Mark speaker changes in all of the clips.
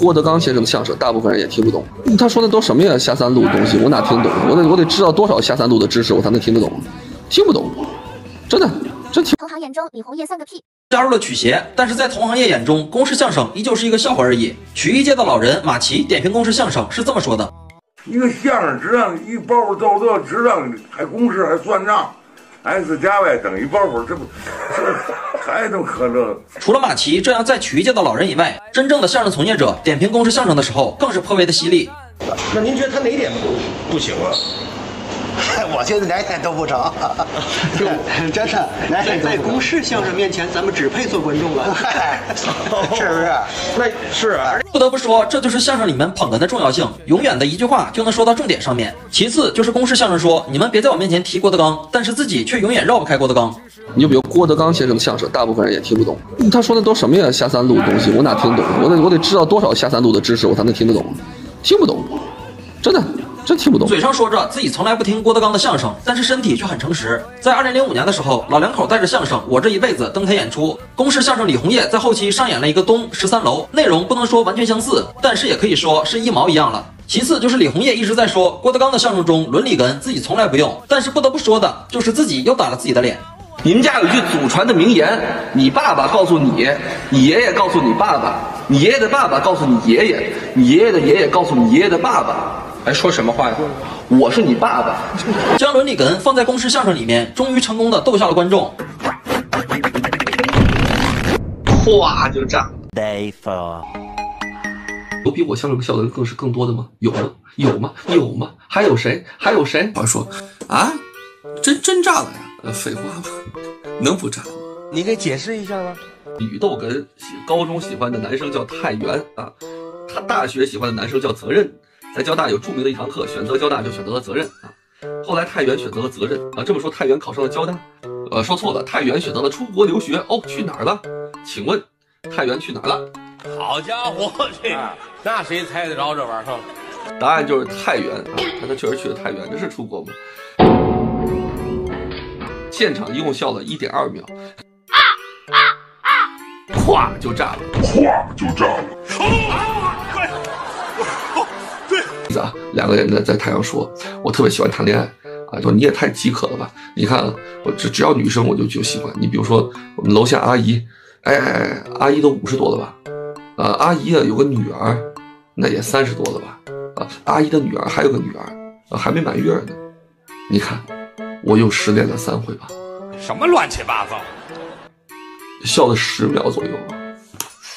Speaker 1: 郭德纲先生的相声，大部分人也听不懂。他说的都什么呀？下三路的东西，我哪听懂？我得我得知道多少下三路的知识，我才能听得懂？听不懂，真的，真听。
Speaker 2: 同行眼中，李红叶算个屁。
Speaker 3: 加入了曲协，但是在同行业眼中，公式相声依旧是一个笑话而已。曲艺界的老人马奇点评公式相声是这么说的：
Speaker 4: 一个相声只让一包袱到这，只让还公式还算账，x 加 y 等于包袱，这不这还能可乐？
Speaker 3: 除了马奇这样在曲艺界的老人以外，真正的相声从业者点评公式相声的时候，更是颇为的犀利。
Speaker 5: 那您觉得他哪点不行啊？
Speaker 6: 我觉得哪点都不成 真的，哪点
Speaker 7: 在公式相声面前，咱们只配做观众了，
Speaker 6: 是不是？
Speaker 5: 那是啊。
Speaker 3: 不得不说，这就是相声里面捧哏的重要性，永远的一句话就能说到重点上面。其次就是公式相声说，你们别在我面前提郭德纲，但是自己却永远绕不开郭德纲。
Speaker 1: 你就比如郭德纲先生的相声，大部分人也听不懂。他说的都什么呀？下三路的东西，我哪听懂？我得我得知道多少下三路的知识，我才能听得懂？听不懂，真的。真听不懂，
Speaker 3: 嘴上说着自己从来不听郭德纲的相声，但是身体却很诚实。在二零零五年的时候，老两口带着相声《我这一辈子》登台演出，公式相声李红叶在后期上演了一个东十三楼，内容不能说完全相似，但是也可以说是一毛一样了。其次就是李红叶一直在说郭德纲的相声中伦理哏自己从来不用，但是不得不说的就是自己又打了自己的脸。
Speaker 8: 你们家有句祖传的名言，你爸爸告诉你，你爷爷告诉你爸爸，你爷爷的爸爸告诉你爷爷，你爷爷的爷爷告诉你爷爷的爸爸。
Speaker 5: 哎，说什么话呀？
Speaker 8: 我是你爸爸。
Speaker 3: 将伦理哏放在公式相声里面，终于成功的逗笑了观众。
Speaker 8: 哗就炸了。
Speaker 1: Day four。有比我相声笑的人更是更多的吗？有吗？有吗？有吗？还有谁？还有谁？我说啊，真真炸了呀？呃，废话吗？能不炸吗？
Speaker 6: 你给解释一下吗？
Speaker 1: 女逗哏，高中喜欢的男生叫太原啊，他大学喜欢的男生叫责任。在交大有著名的一堂课，选择交大就选择了责任啊。后来太原选择了责任啊，这么说太原考上了交大，呃，说错了，太原选择了出国留学哦，去哪儿了？请问太原去哪儿了？
Speaker 9: 好家伙，这那谁猜得着这玩意儿？
Speaker 1: 答案就是太原啊，他他确实去了太原，这是出国吗？现场一共笑了一点二秒，啊啊啊！咵就炸了，
Speaker 4: 咵就炸了。
Speaker 1: 啊，两个人在在台上说，我特别喜欢谈恋爱啊，说你也太饥渴了吧？你看我只只要女生我就就喜欢你，比如说我们楼下阿姨，哎哎哎，阿姨都五十多了吧？啊，阿姨啊有个女儿，那也三十多了吧？啊，阿姨的女儿还有个女儿，啊还没满月呢。你看，我又失恋了三回吧？
Speaker 9: 什么乱七八糟？
Speaker 1: 笑了十秒左右。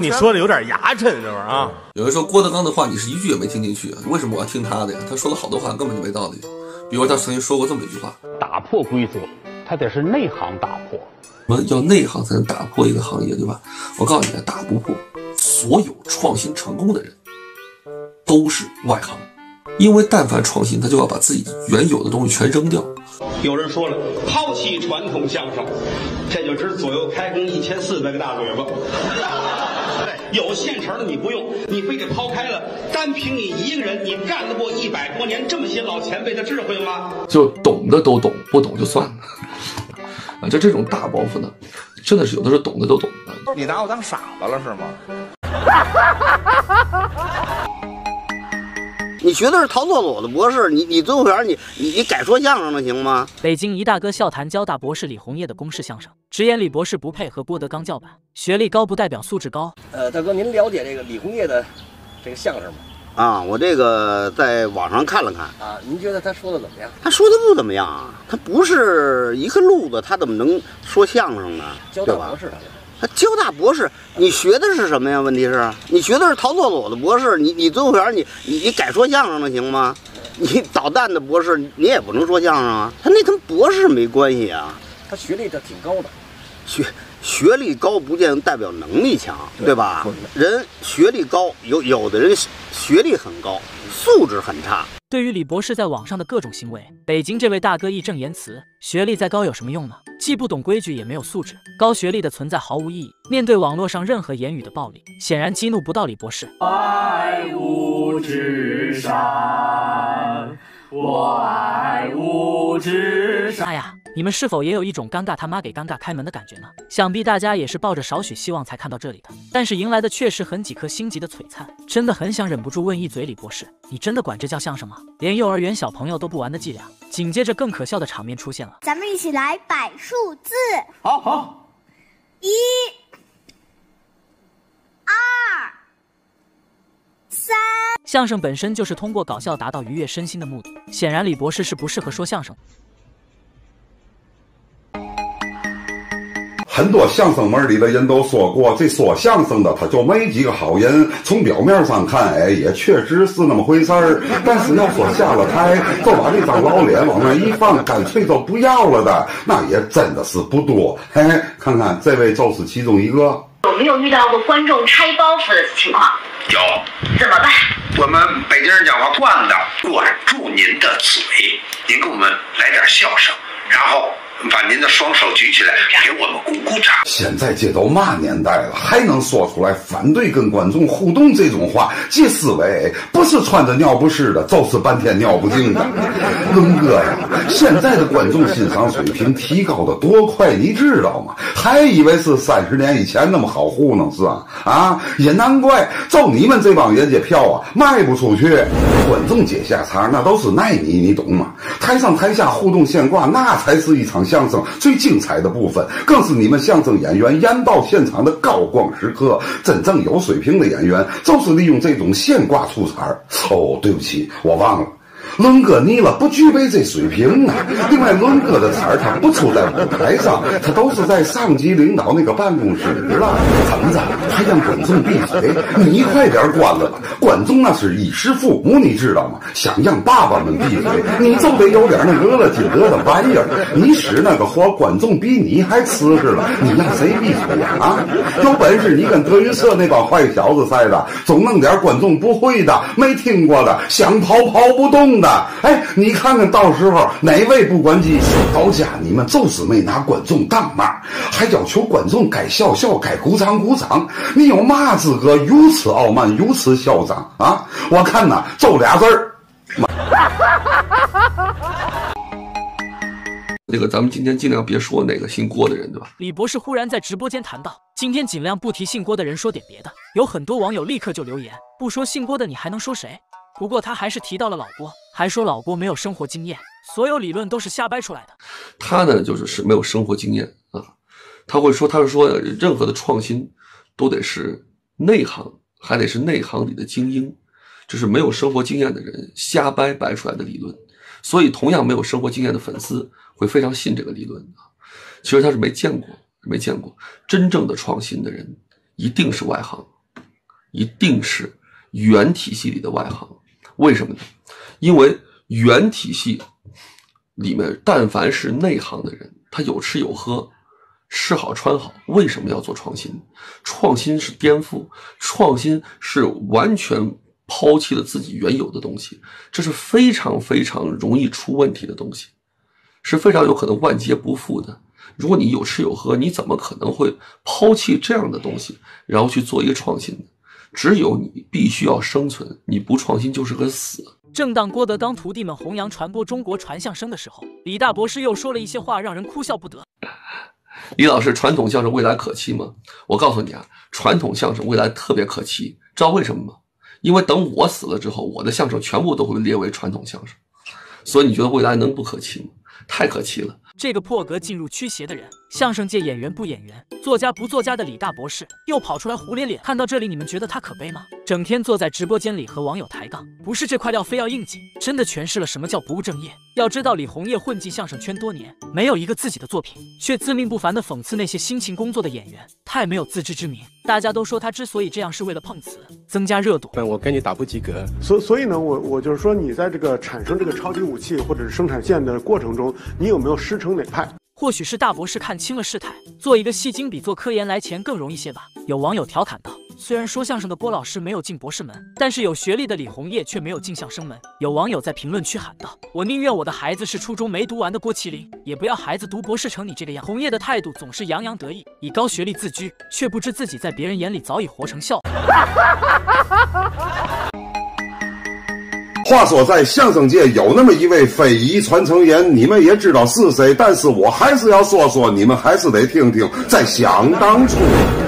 Speaker 9: 你说的有点牙碜，是不是啊？
Speaker 1: 有人说郭德纲的话，你是一句也没听进去，为什么我要听他的呀？他说了好多话根本就没道理。比如他曾经说过这么一句话：
Speaker 10: 打破规则，他得是内行打破。
Speaker 1: 我们要内行才能打破一个行业，对吧？我告诉你啊，打不破。所有创新成功的人都是外行，因为但凡创新，他就要把自己原有的东西全扔掉。
Speaker 11: 有人说了，抛弃传统相声，这就值左右开弓一千四百个大嘴巴。有现成的你不用，你非得抛开了，单凭你一个人，你干得过一百多年这么些老前辈的智慧吗？
Speaker 1: 就懂的都懂，不懂就算了。啊，就这种大包袱呢，真的是有的时候懂的都懂。
Speaker 6: 你拿我当傻子了是吗？你学的是陶作所的博士，你你最后边你你你改说相声了行吗？
Speaker 12: 北京一大哥笑谈交大博士李红叶的公式相声，直言李博士不配和郭德纲叫板，学历高不代表素质高。
Speaker 7: 呃，大哥，您了解这个李红叶的这个相声吗？
Speaker 6: 啊，我这个在网上看了看
Speaker 7: 啊，您觉得他说的怎么样？
Speaker 6: 他说的不怎么样啊，他不是一个路子，他怎么能说相声呢？
Speaker 7: 交大博士。
Speaker 6: 他交大博士，你学的是什么呀？问题是，你学的是陶作所的博士，你你最后边你你你改说相声了行吗？你导弹的博士，你也不能说相声啊。他那跟博士没关系啊。
Speaker 7: 他学历这挺高的，
Speaker 6: 学学历高不见代表能力强，对吧？人学历高，有有的人学历很高，素质很差。
Speaker 12: 对于李博士在网上的各种行为，北京这位大哥义正言辞：学历再高有什么用呢？既不懂规矩，也没有素质，高学历的存在毫无意义。面对网络上任何言语的暴力，显然激怒不到李博士。
Speaker 13: 爱无之山，我爱无之山。
Speaker 12: 哎呀，你们是否也有一种尴尬他妈给尴尬开门的感觉呢？想必大家也是抱着少许希望才看到这里的，但是迎来的却是很几颗星级的璀璨，真的很想忍不住问一嘴李博士，你真的管这叫相声吗？连幼儿园小朋友都不玩的伎俩。紧接着更可笑的场面出现了，
Speaker 2: 咱们一起来摆数字，
Speaker 5: 好好，
Speaker 2: 一。二三
Speaker 12: 相声本身就是通过搞笑达到愉悦身心的目的，显然李博士是不适合说相声。
Speaker 14: 很多相声门里的人都说过，这说相声的他就没几个好人。从表面上看，哎，也确实是那么回事儿。但是要说下了台就把这张老脸往那一放，干脆就不要了的，那也真的是不多。哎，看看这位就是其中一个。
Speaker 15: 有没有遇到过观众拆包袱的情况？
Speaker 16: 有，
Speaker 15: 怎么办？
Speaker 16: 我们北京人讲话惯的，管住您的嘴，您给我们来点笑声，然后。把您的双手举起来，给我们鼓鼓掌。
Speaker 14: 现在这都嘛年代了，还能说出来反对跟观众互动这种话？这思维不是穿着尿不湿的，就是半天尿不净的。龙哥呀，现在的观众欣赏水平提高的多快，你知道吗？还以为是三十年以前那么好糊弄是吧？啊，也难怪，就你们这帮人家票啊，卖不出去。观众接下茬那都是耐你，你懂吗？台上台下互动现挂，那才是一场。相声最精彩的部分，更是你们相声演员演到现场的高光时刻。真正有水平的演员，就是利用这种现挂出彩。哦，对不起，我忘了。伦哥你了不具备这水平啊！另外，伦哥的词儿他不出在舞台上，他都是在上级领导那个办公室了。怎么着？还让观众闭嘴？你快点关了吧！观众那是衣食父母，你知道吗？想让爸爸们闭嘴，你就得有点那乐了劲得的玩意儿。你使那个活，观众比你还瓷实了。你让谁闭嘴呀？啊！有本事你跟德云社那帮坏小子赛的，总弄点观众不会的、没听过的，想跑跑不动。的，哎，你看看到时候哪位不关机？到家你们就是没拿观众当妈，还要求观众该笑笑，该鼓掌鼓掌。你有嘛资格如此傲慢，如此嚣张啊？我看呐，就俩字儿。
Speaker 1: 那个，咱们今天尽量别说哪个姓郭的人，对吧？
Speaker 12: 李博士忽然在直播间谈到，今天尽量不提姓郭的人，说点别的。有很多网友立刻就留言，不说姓郭的，你还能说谁？不过他还是提到了老郭，还说老郭没有生活经验，所有理论都是瞎掰出来的。
Speaker 1: 他呢，就是是没有生活经验啊。他会说，他是说，任何的创新都得是内行，还得是内行里的精英，就是没有生活经验的人瞎掰掰出来的理论。所以，同样没有生活经验的粉丝会非常信这个理论啊。其实他是没见过，没见过真正的创新的人，一定是外行，一定是原体系里的外行。为什么呢？因为原体系里面，但凡是内行的人，他有吃有喝，吃好穿好。为什么要做创新？创新是颠覆，创新是完全抛弃了自己原有的东西，这是非常非常容易出问题的东西，是非常有可能万劫不复的。如果你有吃有喝，你怎么可能会抛弃这样的东西，然后去做一个创新呢？只有你必须要生存，你不创新就是个死。
Speaker 12: 正当郭德纲徒弟们弘扬传播中国传相声的时候，李大博士又说了一些话，让人哭笑不得。
Speaker 1: 李老师，传统相声未来可期吗？我告诉你啊，传统相声未来特别可期，知道为什么吗？因为等我死了之后，我的相声全部都会列为传统相声，所以你觉得未来能不可期吗？太可期了。
Speaker 12: 这个破格进入驱邪的人，相声界演员不演员，作家不作家的李大博士又跑出来胡咧咧。看到这里，你们觉得他可悲吗？整天坐在直播间里和网友抬杠，不是这块料非要硬挤，真的诠释了什么叫不务正业。要知道，李红叶混迹相声圈多年，没有一个自己的作品，却自命不凡的讽刺那些辛勤工作的演员，太没有自知之明。大家都说他之所以这样，是为了碰瓷，增加热度。
Speaker 17: 我跟你打不及格，所所以呢，我我就是说，你在这个产生这个超级武器或者是生产线的过程中，你有没有师承哪派？
Speaker 12: 或许是大博士看清了事态，做一个戏精比做科研来钱更容易些吧。有网友调侃道：“虽然说相声的郭老师没有进博士门，但是有学历的李红叶却没有进相声门。”有网友在评论区喊道：“我宁愿我的孩子是初中没读完的郭麒麟，也不要孩子读博士成你这个样。”红叶的态度总是洋洋得意，以高学历自居，却不知自己在别人眼里早已活成笑话。
Speaker 14: 话说，在相声界有那么一位非遗传承人，你们也知道是谁，但是我还是要说说，你们还是得听听。在想当初，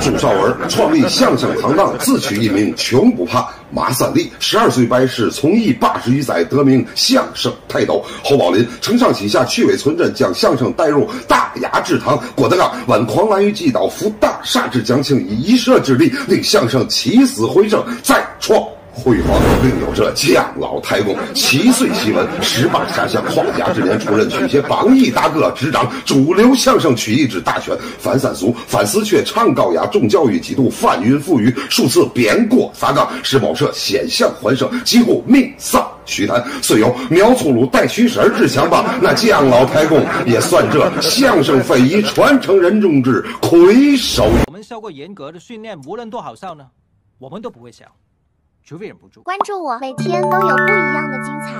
Speaker 14: 朱绍文创立相声行当，自取一名穷不怕。马三立十二岁拜师，从艺八十余载，得名相声泰斗。侯宝林承上启下，去伪存真，将相声带入大雅之堂。郭德纲挽狂澜于既倒，扶大厦之将倾，以一社之力，令相声起死回生，再创。辉煌，另有这姜老太公，七岁习文，十八下乡，皇家之年出任曲协榜一大哥，执掌主流相声曲艺之大权。反三俗、反思阙唱高雅，重教育，几度翻云覆雨，数次贬过撒岗，石宝社险象环生，几乎命丧虚坛。虽有苗粗鲁带虚身之强吧，那姜老太公也算这相声非遗传承人中之魁首。
Speaker 18: 我们受过严格的训练，无论多好笑呢，我们都不会笑。除非忍不住
Speaker 2: 关注我，每天都有不一样的精彩。